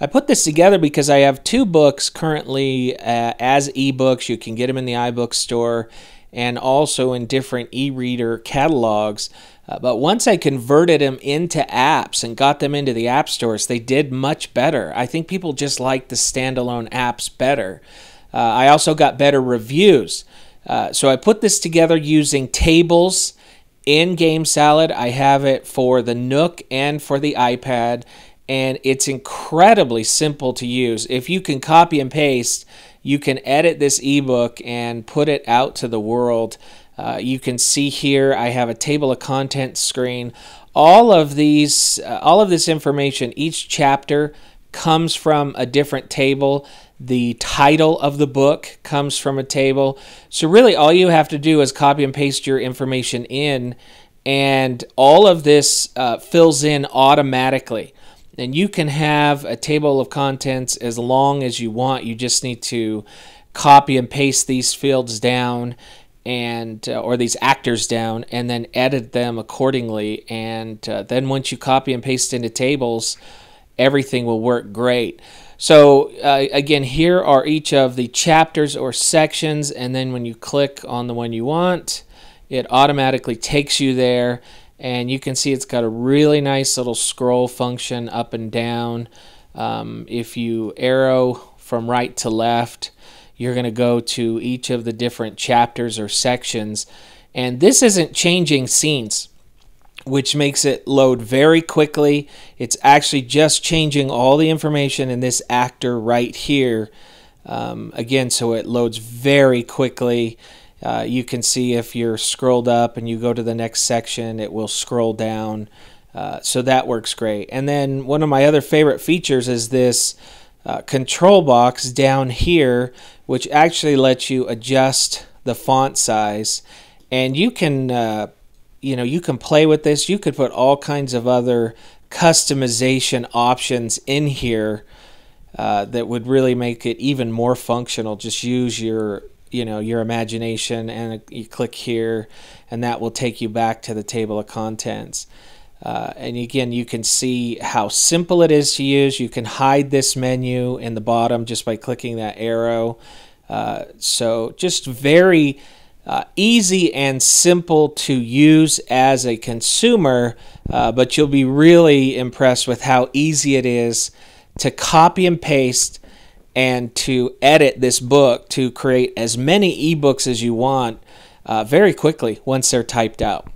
I put this together because I have two books currently uh, as ebooks. You can get them in the iBook store and also in different e reader catalogs. Uh, but once I converted them into apps and got them into the app stores, they did much better. I think people just like the standalone apps better. Uh, I also got better reviews. Uh, so I put this together using tables in GameSalad. I have it for the Nook and for the iPad, and it's incredibly simple to use. If you can copy and paste, you can edit this ebook and put it out to the world. Uh, you can see here I have a table of contents screen. All of these, uh, all of this information, each chapter comes from a different table. The title of the book comes from a table. So, really, all you have to do is copy and paste your information in, and all of this uh, fills in automatically. And you can have a table of contents as long as you want. You just need to copy and paste these fields down and uh, or these actors down and then edit them accordingly and uh, then once you copy and paste into tables everything will work great. So uh, again, here are each of the chapters or sections, and then when you click on the one you want, it automatically takes you there, and you can see it's got a really nice little scroll function up and down. Um, if you arrow from right to left, you're going to go to each of the different chapters or sections, and this isn't changing scenes which makes it load very quickly. It's actually just changing all the information in this actor right here. Um, again, so it loads very quickly. Uh, you can see if you're scrolled up and you go to the next section, it will scroll down. Uh, so that works great. And then one of my other favorite features is this uh, control box down here, which actually lets you adjust the font size. And you can uh, you know you can play with this you could put all kinds of other customization options in here uh, that would really make it even more functional just use your you know your imagination and you click here and that will take you back to the table of contents. Uh, and again you can see how simple it is to use. You can hide this menu in the bottom just by clicking that arrow. Uh, so just very uh, easy and simple to use as a consumer, uh, but you'll be really impressed with how easy it is to copy and paste and to edit this book to create as many ebooks as you want uh, very quickly once they're typed out.